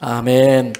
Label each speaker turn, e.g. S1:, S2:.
S1: 아멘.